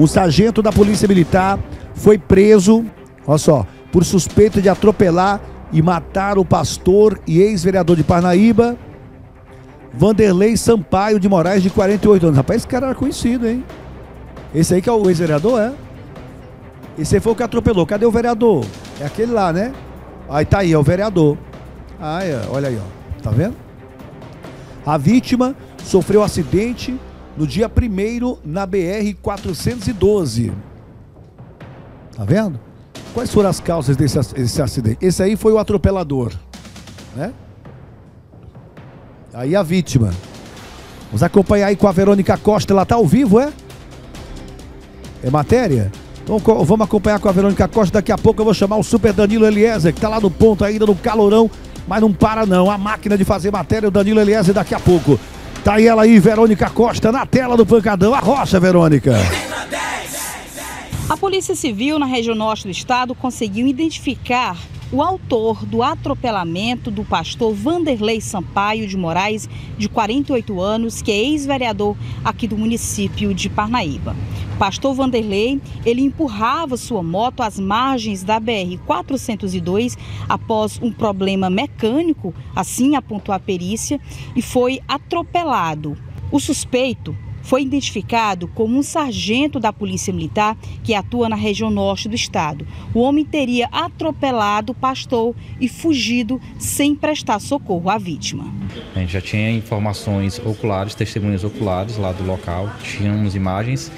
Um sargento da Polícia Militar foi preso, olha só, por suspeito de atropelar e matar o pastor e ex-vereador de Parnaíba, Vanderlei Sampaio de Moraes, de 48 anos. Rapaz, esse cara era conhecido, hein? Esse aí que é o ex-vereador, é? Esse aí foi o que atropelou. Cadê o vereador? É aquele lá, né? Aí tá aí, é o vereador. Ah, é, olha aí, ó. Tá vendo? A vítima sofreu acidente no dia 1 na BR 412. Tá vendo? Quais foram as causas desse, desse acidente? Esse aí foi o atropelador, né? Aí a vítima. Vamos acompanhar aí com a Verônica Costa, ela tá ao vivo, é? É matéria? Vamos, vamos acompanhar com a Verônica Costa. Daqui a pouco eu vou chamar o Super Danilo Eliezer, que tá lá no ponto ainda, no calorão, mas não para não. A máquina de fazer matéria, o Danilo Eliezer daqui a pouco. Tá aí ela aí, Verônica Costa, na tela do Pancadão. A rocha, Verônica. A Polícia Civil na região norte do estado conseguiu identificar o autor do atropelamento do pastor Vanderlei Sampaio de Moraes, de 48 anos, que é ex-vereador aqui do município de Parnaíba. Pastor Vanderlei, ele empurrava sua moto às margens da BR 402 após um problema mecânico, assim apontou a perícia, e foi atropelado. O suspeito foi identificado como um sargento da Polícia Militar que atua na região norte do estado. O homem teria atropelado o pastor e fugido sem prestar socorro à vítima. A gente já tinha informações oculares, testemunhas oculares lá do local, tínhamos imagens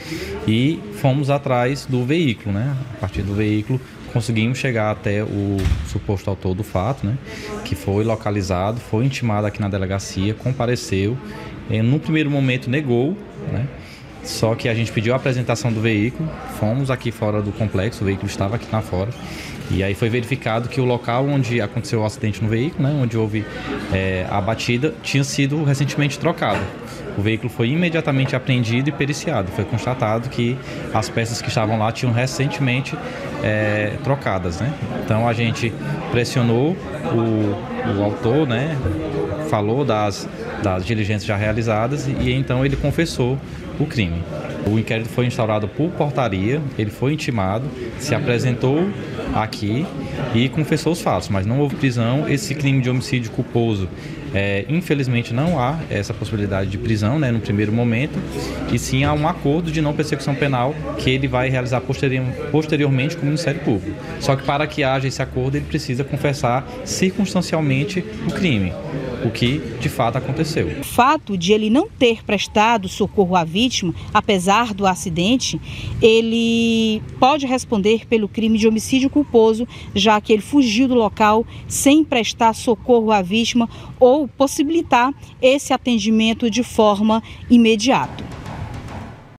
e fomos atrás do veículo, né? A partir do veículo conseguimos chegar até o suposto autor do fato, né? Que foi localizado, foi intimado aqui na delegacia, compareceu. E, no primeiro momento negou né? Só que a gente pediu a apresentação do veículo, fomos aqui fora do complexo, o veículo estava aqui na fora. E aí foi verificado que o local onde aconteceu o acidente no veículo, né, onde houve é, a batida, tinha sido recentemente trocado. O veículo foi imediatamente apreendido e periciado. Foi constatado que as peças que estavam lá tinham recentemente é, trocadas. Né? Então a gente pressionou o, o autor, né, falou das, das diligências já realizadas e, e então ele confessou o crime. O inquérito foi instaurado por portaria, ele foi intimado, se apresentou aqui e confessou os fatos, mas não houve prisão. Esse crime de homicídio culposo, é, infelizmente, não há essa possibilidade de prisão né, no primeiro momento, e sim há um acordo de não persecução penal que ele vai realizar posterior, posteriormente com o Ministério Público. Só que para que haja esse acordo, ele precisa confessar circunstancialmente o crime o que de fato aconteceu. O fato de ele não ter prestado socorro à vítima, apesar do acidente, ele pode responder pelo crime de homicídio culposo, já que ele fugiu do local sem prestar socorro à vítima ou possibilitar esse atendimento de forma imediata.